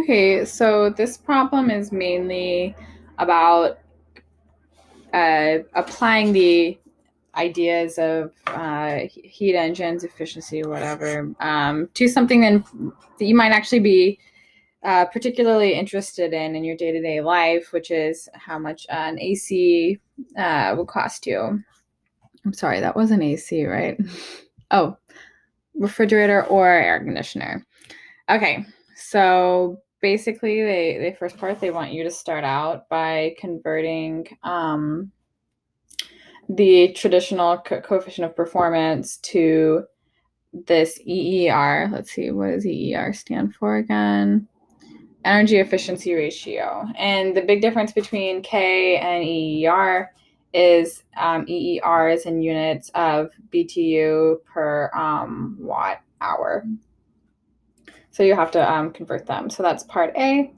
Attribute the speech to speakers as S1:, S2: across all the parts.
S1: Okay, so this problem is mainly about uh, applying the ideas of uh, heat engines, efficiency, whatever, um, to something that you might actually be uh, particularly interested in in your day to day life, which is how much an AC uh, would cost you. I'm sorry, that was an AC, right? Oh, refrigerator or air conditioner. Okay, so basically, they, they first part they want you to start out by converting um, the traditional co- coefficient of performance to this EER. Let's see, what does EER stand for again? Energy efficiency ratio. And the big difference between K and EER is um, EER is in units of BTU per um, watt hour. So you have to um, convert them. So that's part A.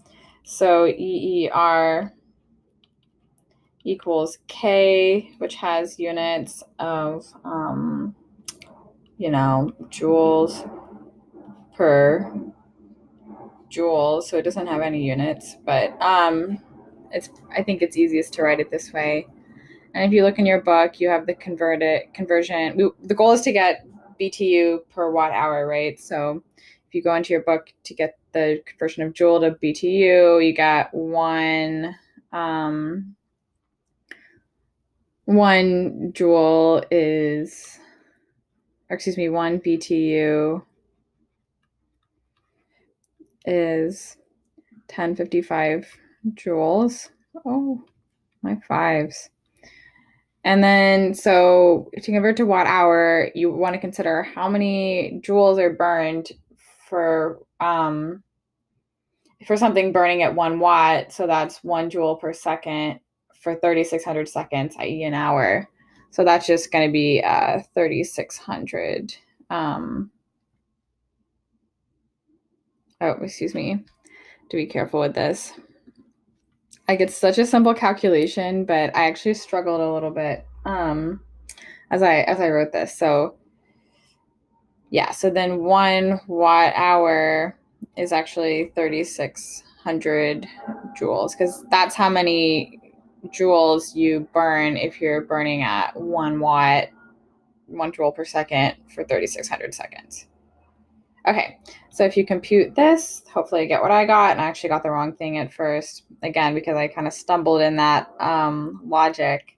S1: So EER equals K, which has units of, um, you know, joules per joule. So it doesn't have any units, but um, it's I think it's easiest to write it this way. And if you look in your book, you have the converted conversion. We, the goal is to get BTU per watt hour, right? So if you go into your book to get the conversion of joule to BTU, you got one um, one joule is, excuse me, one BTU is 1055 joules. Oh, my fives. And then, so to convert to watt hour, you want to consider how many joules are burned for um, for something burning at one watt. So that's one joule per second for 3,600 seconds, i.e., an hour. So that's just going to be uh, 3,600. Um, oh, excuse me. To be careful with this. Like it's such a simple calculation, but I actually struggled a little bit um, as I as I wrote this. So yeah, so then one watt hour is actually 3,600 joules because that's how many joules you burn if you're burning at one watt, one joule per second for 3,600 seconds. Okay, so if you compute this, hopefully you get what I got. And I actually got the wrong thing at first, again, because I kind of stumbled in that um, logic.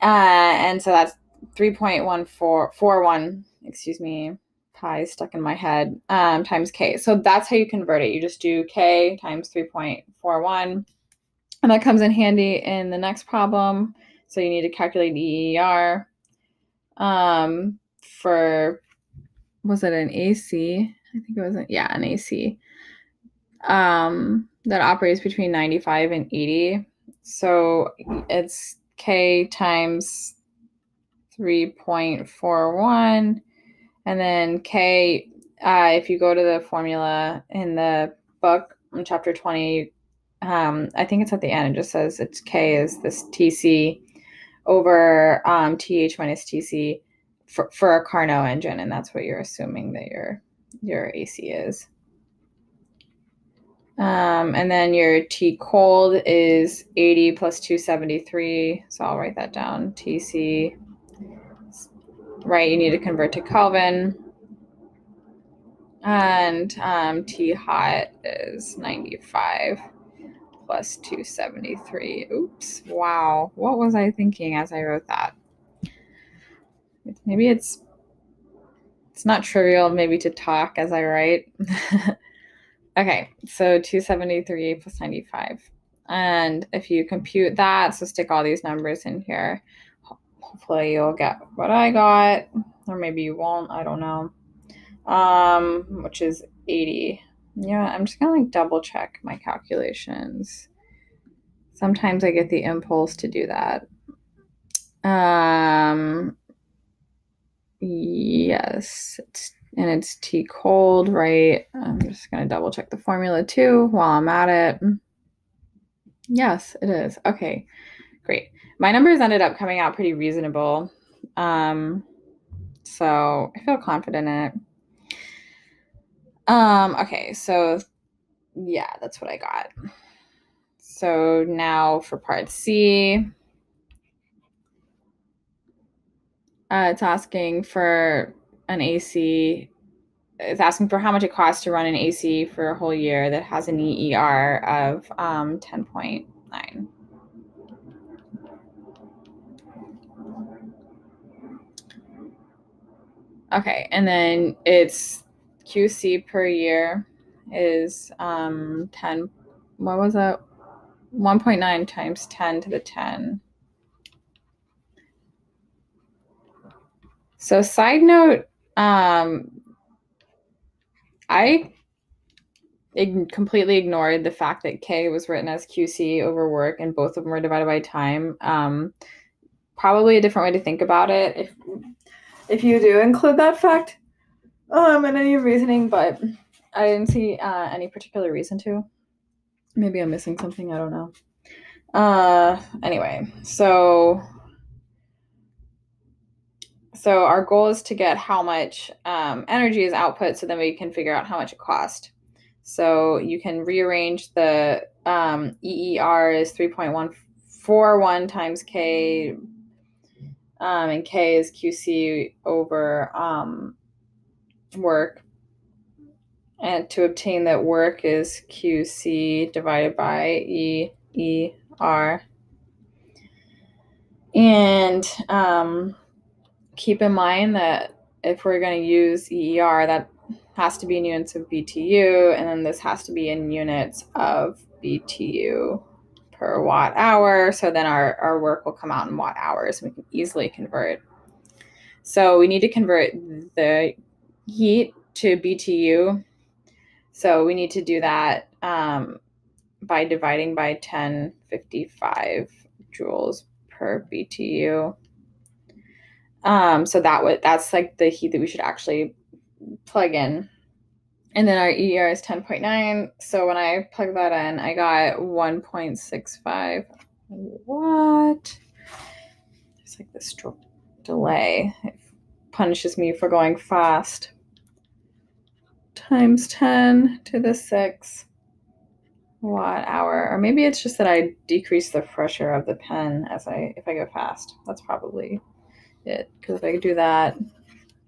S1: Uh, and so that's 3.1441, excuse me, pi stuck in my head, um, times k. So that's how you convert it. You just do k times 3.41. And that comes in handy in the next problem. So you need to calculate the EER um, for was it an AC? I think it was not yeah, an AC. Um, that operates between 95 and 80. So it's K times 3.41. And then K, uh, if you go to the formula in the book in chapter 20, um, I think it's at the end, it just says it's K is this TC over um, TH minus TC for, for a Carnot engine, and that's what you're assuming that your your AC is. Um, and then your T cold is 80 plus 273. So I'll write that down. TC, right? You need to convert to Kelvin. And um, T hot is 95 plus 273. Oops. Wow. What was I thinking as I wrote that? maybe it's it's not trivial maybe to talk as I write. okay, so 273 plus 95. And if you compute that, so stick all these numbers in here, hopefully you'll get what I got, or maybe you won't, I don't know. Um, which is 80. Yeah, I'm just gonna like double check my calculations. Sometimes I get the impulse to do that. Um, Yes, it's, and it's T cold, right? I'm just to double check the formula too while I'm at it. Yes, it is. Okay, great. My numbers ended up coming out pretty reasonable. Um, so I feel confident in it. Um, okay, so yeah, that's what I got. So now for part C, uh, it's asking for an AC. It's asking for how much it costs to run an AC for a whole year that has an EER of um, 10.9. Okay, and then it's QC per year is um 10 what was that? 1.9 times 10 to the 10 so side note um i ig- completely ignored the fact that k was written as qc over work and both of them were divided by time. Um probably a different way to think about it. If if you do include that fact um in any reasoning but I didn't see uh, any particular reason to. Maybe I'm missing something. I don't know. Uh, anyway, so so our goal is to get how much um, energy is output, so then we can figure out how much it cost. So you can rearrange the um, EER is 3.141 times K, um, and K is QC over um, work and to obtain that work is QC divided by E E R. And um, keep in mind that if we're going to use EER, that has to be in units of BTU, and then this has to be in units of BTU per watt hour. So then our, our work will come out in watt hours. We can easily convert. So we need to convert the heat to BTU so we need to do that um, by dividing by 1055 joules per BTU. Um, so that would that's like the heat that we should actually plug in. And then our EER is 10.9. So when I plug that in, I got 1.65. What? There's like this delay. It punishes me for going fast times 10 to the 6 watt hour. Or maybe it's just that I decrease the pressure of the pen as I if I go fast. That's probably it. Because if I do that,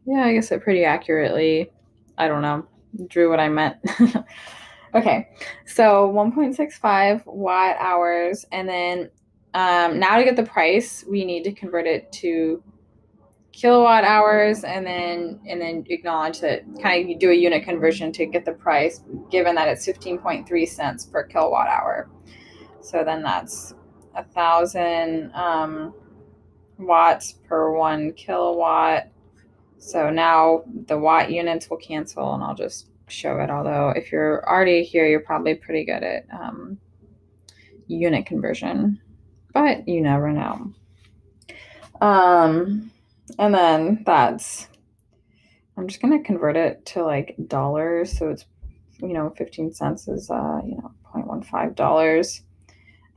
S1: yeah, I guess it pretty accurately, I don't know, drew what I meant. okay, so 1.65 watt hours. And then um, now to get the price, we need to convert it to kilowatt hours and then and then acknowledge that kind of you do a unit conversion to get the price given that it's 15.3 cents per kilowatt hour so then that's a thousand um, watts per one kilowatt so now the watt units will cancel and i'll just show it although if you're already here you're probably pretty good at um, unit conversion but you never know um and then that's, I'm just going to convert it to like dollars. So it's, you know, 15 cents is, uh, you know, $0.15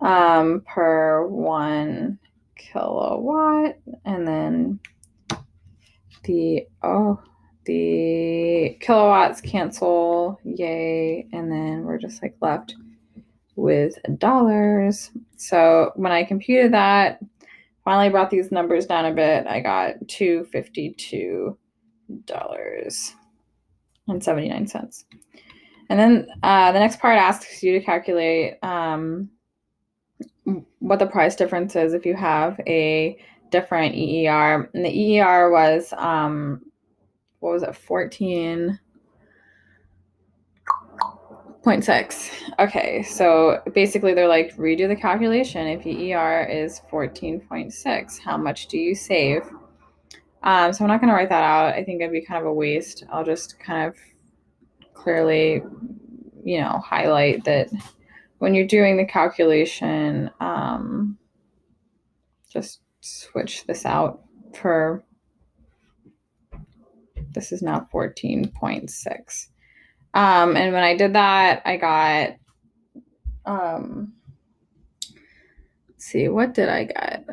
S1: um, per one kilowatt. And then the, oh, the kilowatts cancel, yay. And then we're just like left with dollars. So when I computed that, finally brought these numbers down a bit. I got two fifty-two dollars and seventy-nine cents. And then uh, the next part asks you to calculate um, what the price difference is if you have a different EER. And the EER was um, what was it, fourteen. 0.6. Okay, so basically they're like, redo the calculation. If EER is 14.6, how much do you save? Um, so I'm not going to write that out. I think it'd be kind of a waste. I'll just kind of clearly, you know, highlight that when you're doing the calculation, um, just switch this out for, this is now 14.6. Um, and when I did that, I got, um, let's see, what did I get?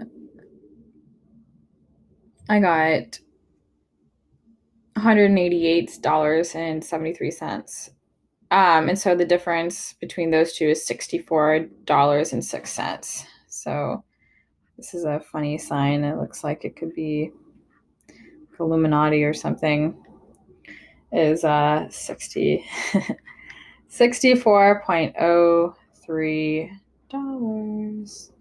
S1: I got $188.73 Um, and so the difference between those two is $64.06. So this is a funny sign. It looks like it could be Illuminati or something. Is uh 60 64.03 dollars.